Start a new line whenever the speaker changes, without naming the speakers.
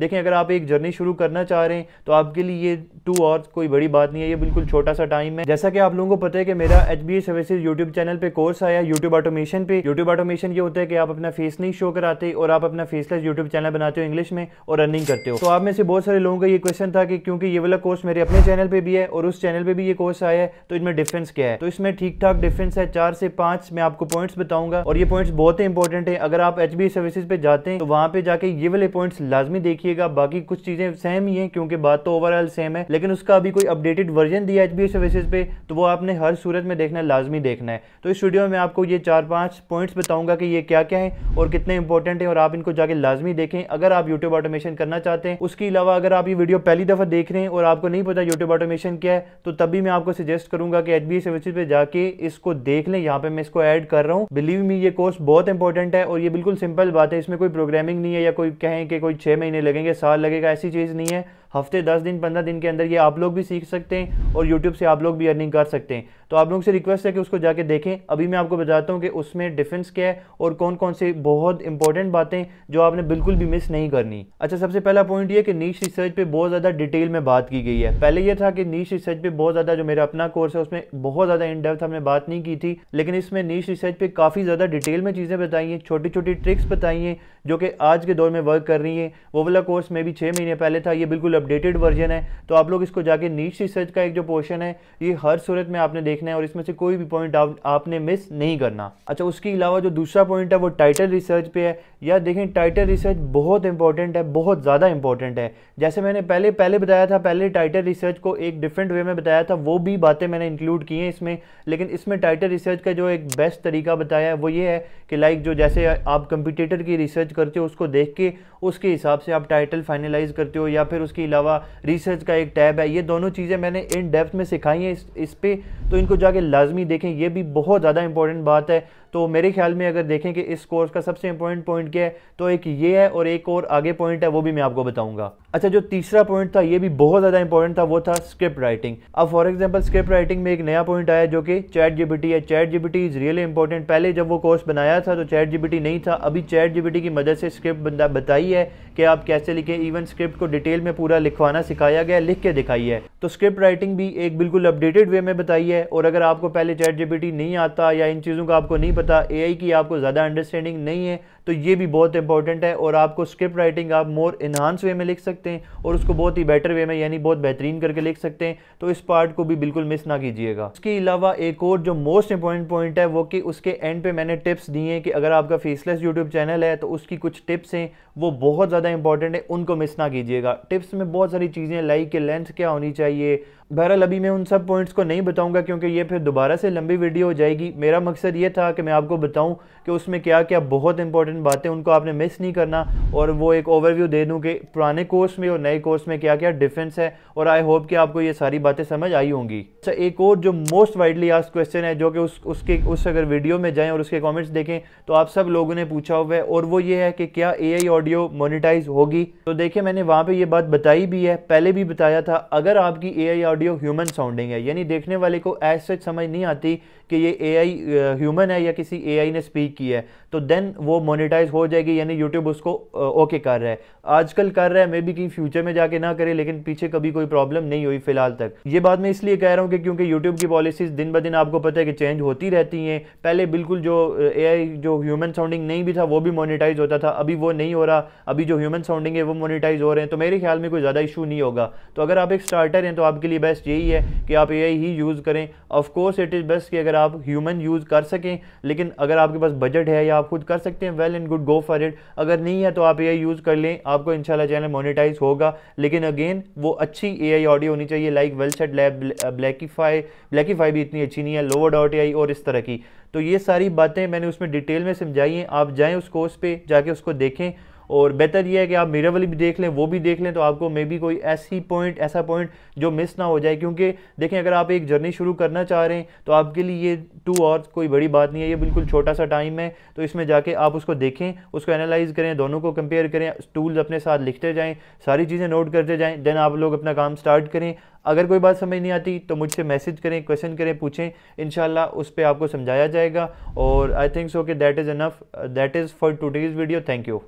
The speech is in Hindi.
देखें अगर आप एक जर्नी शुरू करना चाह रहे हैं तो आपके लिए ये टू और कोई बड़ी बात नहीं है, ये बिल्कुल छोटा सा टाइम है। जैसा कि आप लोगों को पता है कि मेरा H B services YouTube channel पे कोर्स आया यूट्यूब ऑटोमेशन पे। यूट्यूब ऑटोमेशन ये होता है कि आप अपना फेस नहीं शो कराते और आप अपना फेसलेस यूट्यूब चैनल बनाते हो इंग्लिश में और रनिंग करते हो। तो आप में से बहुत सारे लोगों का ये क्वेश्चन था कि क्योंकि ये वाला कोर्स मेरे अपने चैनल पर भी है और उस चैनल पर भी ये कोर्स आया है तो इनमें डिफरेंस क्या है? तो इसमें ठीक ठाक डिफरेंस है। चार से पाँच मैं आपको पॉइंट्स बताऊँगा और ये पॉइंट्स बहुत ही इंपॉर्टेंट है। अगर आप एच बी सर्विसेज़ पे जाते हैं तो वहाँ पे जाके ये वाले पॉइंट्स लाजमी देखिएगा, बाकी कुछ चीज़ें सेम ही हैं, क्योंकि बात तो ओवरऑल सेम है, लेकिन उसका अभी कोई अपडेटेड वर्जन दिया एच बी सर्विसेज़ पे तो वो आपने हर सूरत में देखना लाजमी देखना है। तो इस वीडियो में आपको ये चार पाँच पॉइंट्स बताऊँगा कि ये क्या क्या है और कितने इंपॉर्टेंट है और आप इनको जाके लाजमी देखें। अगर आप यूट्यूब ऑटोमेशन करना चाहते हैं, उसके अलावा अगर आप ये वीडियो पहली दफ़ा देख रहे हैं और आपको नहीं पता यूट्यूब ऑटोमेशन क्या है तो तभी मैं आपको सजेस्ट करूँगा कि एच बी सर्विसेज़ पे जाके इसको देख लें। यहाँ पे मैं इसको ऐड कर रहा हूँ। बिलीव मी ये कोर्स बहुत इंपॉर्टेंट है और ये बिल्कुल सिंपल बात है, इसमें कोई प्रोग्रामिंग नहीं है या कोई कहें कि कोई छह महीने लगेंगे साल लगेगा ऐसी चीज़ नहीं है। हफ़्ते दस दिन, पंद्रह दिन के अंदर ये आप लोग भी सीख सकते हैं और यूट्यूब से आप लोग भी अर्निंग कर सकते हैं। तो आप लोगों से रिक्वेस्ट है कि उसको जाके देखें। अभी मैं आपको बताता हूँ कि उसमें डिफरेंस क्या है और कौन कौन से बहुत इंपॉर्टेंट बातें जो आपने बिल्कुल भी मिस नहीं करनी। अच्छा सबसे पहला पॉइंट ये कि नीच रिसर्च पे बहुत ज़्यादा डिटेल में बात की गई है। पहले ये था कि नीच रिसर्च पे बहुत ज़्यादा जो मेरा अपना कोर्स है, उसमें बहुत ज़्यादा इन डेप्थ हमने बात नहीं की थी, लेकिन इसमें नीच रिसर्च पे काफ़ी ज़्यादा डिटेल में चीज़ें बताई हैं छोटी छोटी ट्रिक्स बताई हैं, जो कि आज के दौर में वर्क कर रही है। वो वाला कोर्स में भी छः महीने पहले था, ये बिल्कुल अपडेटेड वर्जन है तो आप लोग इसको जाके नीच रिसर्च का एक जो पोर्शन है ये हर सूरत में आपने देखना है और इसमें से कोई भी पॉइंट आप, आपने मिस नहीं करना। अच्छा उसके अलावा जो दूसरा पॉइंट है वो टाइटल रिसर्च पे है। या देखें टाइटल रिसर्च बहुत इंपॉर्टेंट है बहुत ज़्यादा इंपॉर्टेंट है। जैसे मैंने पहले पहले बताया था पहले टाइटल रिसर्च को एक डिफरेंट वे में बताया था वो भी बातें मैंने इंक्लूड की हैं इसमें। लेकिन इसमें टाइटल रिसर्च का जो एक बेस्ट तरीका बताया है वो ये है कि लाइक जो जैसे आप कंपिटेटर की रिसर्च करते हो उसको देख के उसके हिसाब से आप टाइटल फाइनलाइज करते हो या फिर उसके अलावा रिसर्च का एक टैब है। ये दोनों चीज़ें मैंने इन डेप्थ में सिखाई हैं इस, इस पर तो इनको जाके लाजमी देखें ये भी बहुत ज़्यादा इंपॉर्टेंट बात है। तो मेरे ख्याल में अगर देखें कि इस कोर्स का सबसे इंपॉर्टेंट पॉइंट क्या है तो एक ये है और एक और आगे पॉइंट है, वो भी मैं आपको बताऊँगा। अच्छा जो तीसरा पॉइंट था, ये भी बहुत ज़्यादा इंपॉर्टेंट था, वो था स्क्रिप्ट राइटिंग अब फॉर एग्ज़ाम्पल स्क्रिप्ट राइटिंग में एक नया पॉइंट आया जो कि चैट जीबीटी है। Chat GPT is really important पहले जब वो कोर्स बनाया था तो चैट जीबीटी नहीं था। अभी चैट जीबीटी की मदद से स्क्रिप्ट बंदा बताई है कि आप कैसे लिखें। इवन स्क्रिप्ट को डिटेल में पूरा लिखवाना सिखाया गया, लिख के दिखाई है। तो स्क्रिप्ट राइटिंग भी एक बिल्कुल अपडेटेड वे में बताई है। और अगर आपको पहले चैट जीबीटी नहीं आता या इन चीज़ों का आपको नहीं पता ए की आपको ज़्यादा अंडरस्टैंडिंग नहीं है तो ये भी बहुत इंपॉर्टेंट है और आपको स्क्रिप्ट राइटिंग आप मोर इन्हांस वे में लिख सकते हैं और उसको बहुत ही बेटर वे में यानी बहुत बेहतरीन करके लिख सकते हैं। तो इस पार्ट को भी बिल्कुल मिस ना कीजिएगा। उसके अलावा एक और जो मोस्ट इंपॉर्टेंट पॉइंट है वो कि उसके एंड पे मैंने टिप्स दिए हैं कि अगर आपका फेसलेस यूट्यूब चैनल है तो उसकी कुछ टिप्स हैं, वो बहुत ज़्यादा इंपॉर्टेंट है, उनको मिस ना कीजिएगा। टिप्स में बहुत सारी चीज़ें लाइक के लेंथ क्या होनी चाहिए। बहरहाल अभी मैं उन सब पॉइंट्स को नहीं बताऊँगा क्योंकि ये फिर दोबारा से लंबी वीडियो हो जाएगी। मेरा मकसद ये था कि मैं आपको बताऊँ कि उसमें क्या क्या बहुत इंपॉर्टेंट बातें, उनको आपने मिस नहीं करना और वो एक ओवरव्यू दे दूँ कि पुराने कोर्स में और नए कोर्स में क्या क्या डिफरेंस है और आई होप कि आपको ये सारी बातें समझ आई होंगी। अच्छा एक और जो मोस्ट वाइडली आस्ट क्वेश्चन है, जो कि उस, उसके, उस अगर वीडियो में जाएँ और उसके कॉमेंट्स देखें तो आप सब लोगों ने पूछा हुआ है और वो ये है कि क्या ए ऑडियो मोनिटाइज होगी? तो देखिए, मैंने वहाँ पर ये बात बताई भी है, पहले भी बताया था, अगर आपकी ए ऑडियो ह्यूमन साउंडिंग है, यानी देखने वाले को ऐसे समझ नहीं आती कि ये एआई ह्यूमन है या किसी एआई ने स्पीक की है तो देन वो मोनेटाइज हो जाएगी, यानी यूट्यूब उसको ओके कर रहा है। आजकल कर रहा है मे बी कहीं फ्यूचर में जाके ना करे, लेकिन पीछे कभी कोई प्रॉब्लम नहीं हुई फ़िलहाल तक। ये बात मैं इसलिए कह रहा हूँ कि क्योंकि यूट्यूब की पॉलिसीज़ दिन ब दिन आपको पता है कि चेंज होती रहती हैं। पहले बिल्कुल जो ए जो ह्यूमन साउंडिंग नहीं भी था, वो भी मोनिटाइज होता था। अभी वो नहीं हो रहा। अभी जो ह्यूमन साउंडिंग है, वो मोनिटाइज हो रहे हैं। तो मेरे ख्याल में कोई ज़्यादा इशू नहीं होगा। तो अगर आप एक स्टार्टर हैं तो आपके लिए बेस्ट यही है कि आप ए ही यूज़ करें। Of course it is best कि अगर आप ह्यूमन यूज़ कर सकें, लेकिन अगर आपके पास बजट है या आप खुद कर सकते हैं well and good go for it अगर नहीं है तो आप ए यूज़ कर लें। आपको इंशाल्लाह चैनल मोनेटाइज होगा। लेकिन अगेन वो अच्छी ए ऑडियो होनी चाहिए लाइक वेल सेट लैब ब्लैकीफाई ब्लैकीफाई भी इतनी अच्छी नहीं है लोवर डॉट ए और इस तरह की। तो ये सारी बातें मैंने उसमें डिटेल में समझाई हैं। आप जाएँ उस कोर्स पर जाके उसको देखें। और बेहतर यह है कि आप मेरा वाली भी देख लें, वो भी देख लें तो आपको मे बी कोई ऐसी पॉइंट ऐसा पॉइंट जो मिस ना हो जाए, क्योंकि देखें, अगर आप एक जर्नी शुरू करना चाह रहे हैं तो आपके लिए ये टू आवर्स कोई बड़ी बात नहीं है, ये बिल्कुल छोटा सा टाइम है तो इसमें जाके आप उसको देखें, उसको एनालाइज करें, दोनों को कंपेयर करें टूल्स अपने साथ लिखते जाएँ, सारी चीज़ें नोट करते जाएँ देन आप लोग अपना काम स्टार्ट करें। अगर कोई बात समझ नहीं आती तो मुझसे मैसेज करें क्वेश्चन करें, पूछें इन उस पर आपको समझाया जाएगा, और आई थिंक सो कि that is enough that is for today's video thank you